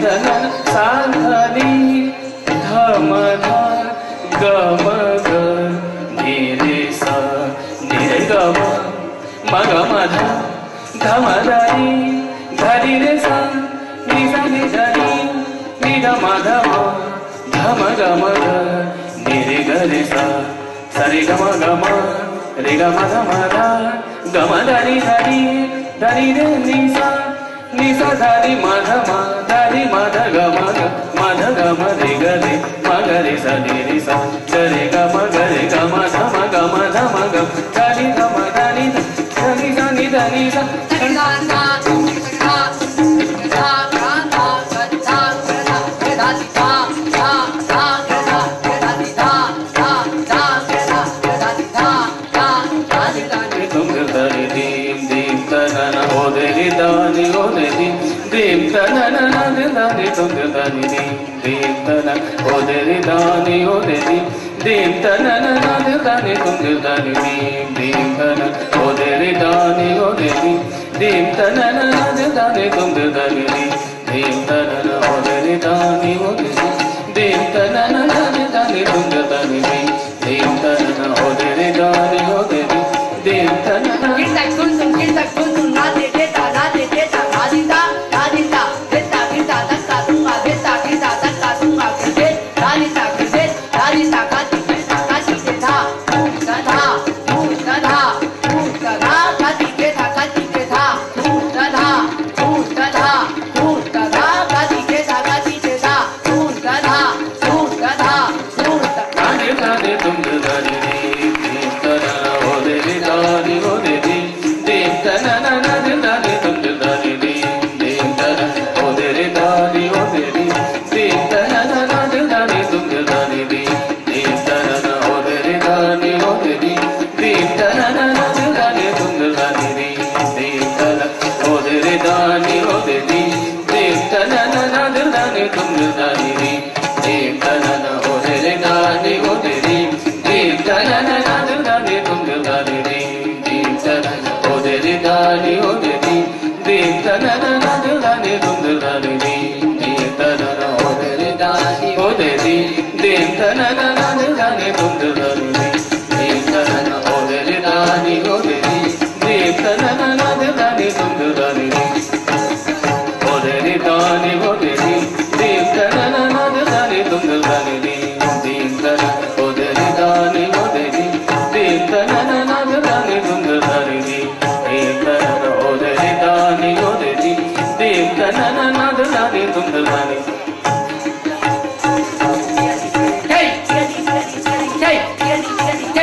dim తన సాధని ధమ గమ గ నిరే స నిరే గమ మగ మధ ధమ ధని ధరి రే స ని స ని ధని ని ధ మ ధ మ ధమ గమ గ నిరే గ రే స సరి గమ గమ నిస ధరి మధ మధరి మధ గమ మధ గమ దిగ ది మగరి స నిరి స nani tundu dani dim dim dana oderi dani oderi dim dana nani dani tundu dani dim dim dana oderi dani oderi dim dana nani dani tundu dani dim dim dana oderi dani oderi dim dana nani dani tundu dani dim Dum dum dum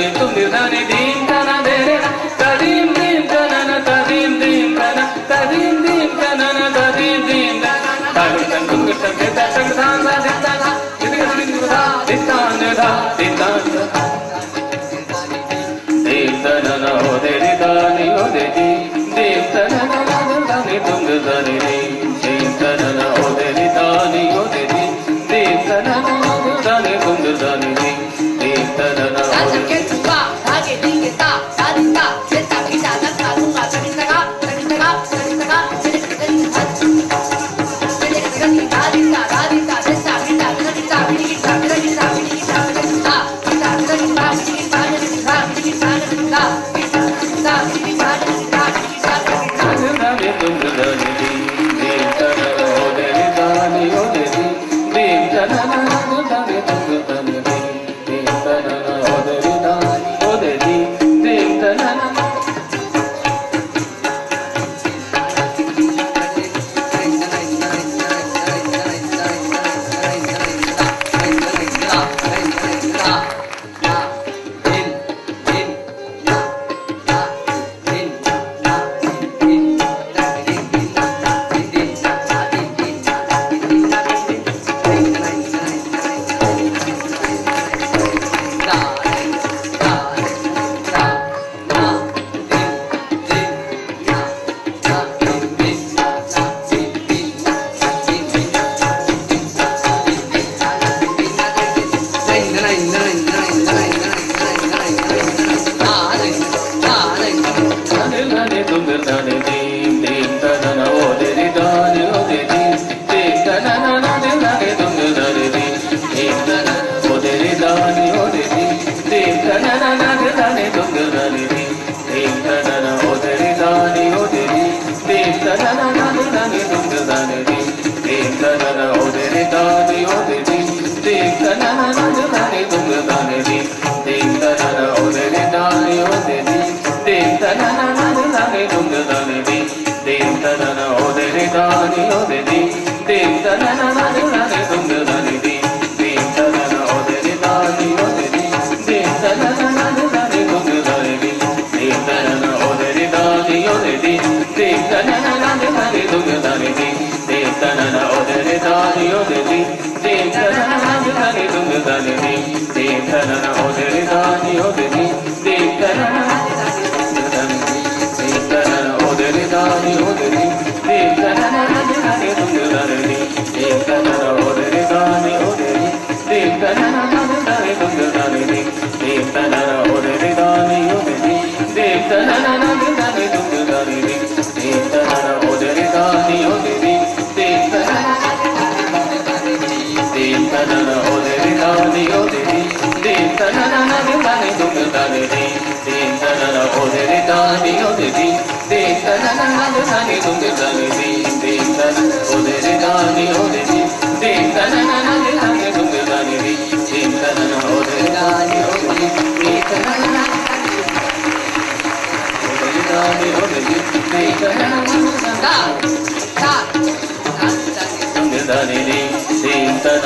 Thank tum na na 青春的年龄。Thank da da da, da da da, da da da, da da da.